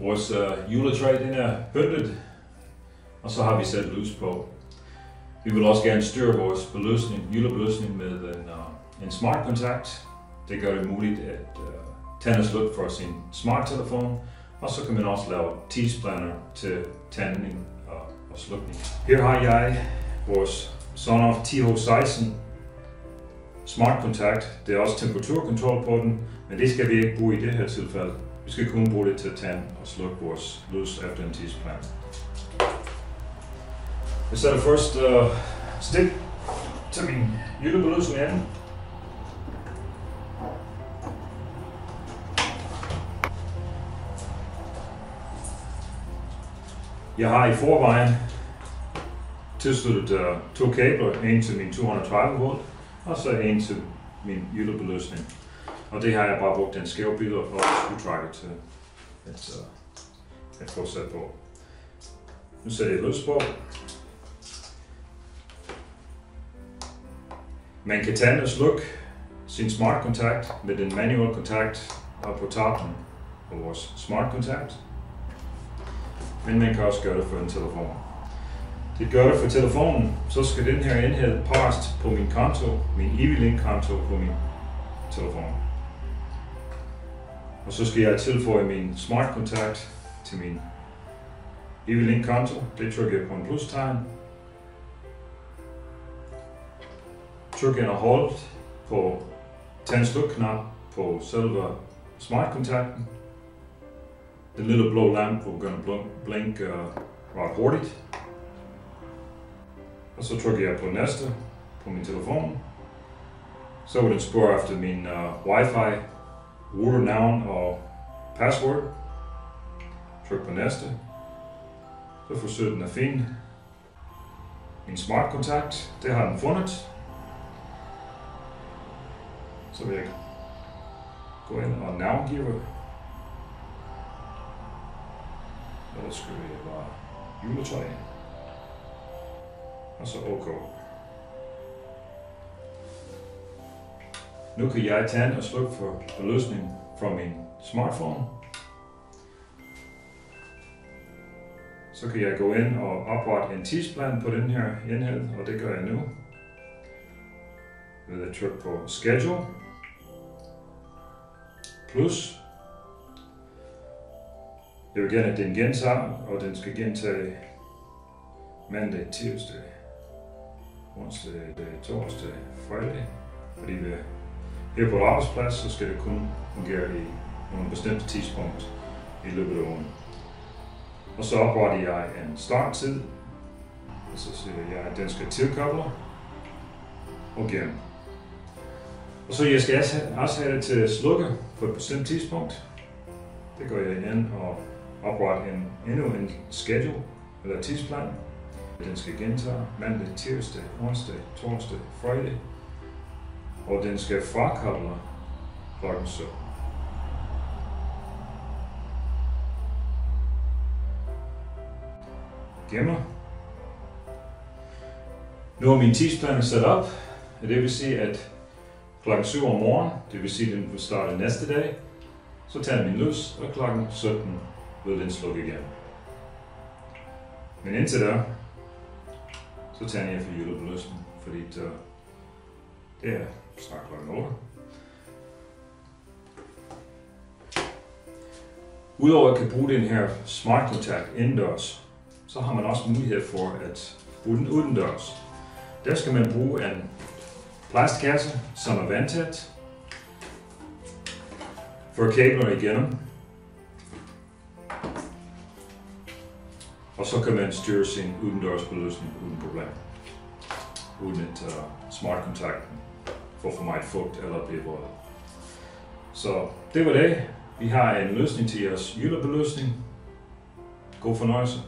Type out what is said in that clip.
Vores uh, juletræ den er pyntet, og så har vi sat lys på. Vi vil også gerne styre vores belysning, julebelysning med en, uh, en smart kontakt. Det gør det muligt at øh, uh, tænde slut for sin smarttelefon, og så kan man også lave tidsplaner til tændning og, og slukning. Her har jeg vores Sonoff TH16 smart kontakt. Det er også temperaturkontrol på den, men det skal vi ikke bruge i det her tilfælde. Vi skal kun bruge det til at tænde og slukke vores lys efter en tidsplan. Jeg sætter først uh, stik til min julebelysning anden. Jeg har i forvejen tilsluttet uh, to kabler, en til min 230 volt, og så en til min julebelysning. Og det har jeg bare brugt den skæve bidder og skruetrækker til at, uh, at få sat på. Nu sætter jeg løs på. Man kan tænde og slukke sin smart kontakt med den manual kontakt og på toppen af vores smart kontakt. Men man kan også gøre det for en telefon. Det gør det for telefonen, så skal den her enhed pares på min konto, min Evilink konto på min telefon. Og så skal jeg tilføje min smart kontakt til min Evilink konto. Det trykker jeg på en plus-tegn. Trykker jeg hold på tænd sluk knap på selve smart kontakten. Den lille blå lampe begynder at blinke ret hurtigt. Og så trykker jeg på næste på min telefon. Så vil den spørge efter min uh, wifi, router og password. Tryk på næste. Så forsøger den at finde min smart kontakt. Det har den fundet. Så vil jeg gå ind og navngive. Og så skriver jeg bare juletøj og så OK. Nu kan jeg tænde og slukke for belysningen fra min smartphone. Så kan jeg gå ind og oprette en tidsplan på den her enhed, og det gør jeg nu. Ved at trykke på Schedule. Plus. Jeg vil gerne, at den gentager, og den skal gentage mandag, tirsdag, onsdag, torsdag, fredag. Fordi vi her på arbejdsplads, så skal det kun fungere i nogle bestemte tidspunkt i løbet af ugen. Og så opretter jeg en starttid, og så siger jeg, at den skal tilkoble og gennem. Og så jeg skal også have det til at slukke på et bestemt tidspunkt. Det gør jeg igen og opretter en, endnu en schedule eller tidsplan. Den skal gentage mandag, tirsdag, onsdag, torsdag, fredag. Og den skal frakoble klokken 17. Gemmer. Nu er min tidsplan sat op, og det vil sige, at klokken 7 om morgenen, det vil sige, at den vil starte næste dag, så tager min lys, og klokken 17 vil den slukke igen. Men indtil da, så tænder jeg for julebelysning, fordi der det er snart klokken 8. Udover at kan bruge den her smart kontakt indendørs, så har man også mulighed for at bruge den udendørs. Der skal man bruge en plastkasse, som er vandtæt, for kablerne igennem. Og så kan man styre sin udendørs belysning uden problem. Uden et uh, smart kontakt for for meget fugt eller blive våd. Så det var det. Vi har en løsning til jeres julebelysning. God fornøjelse.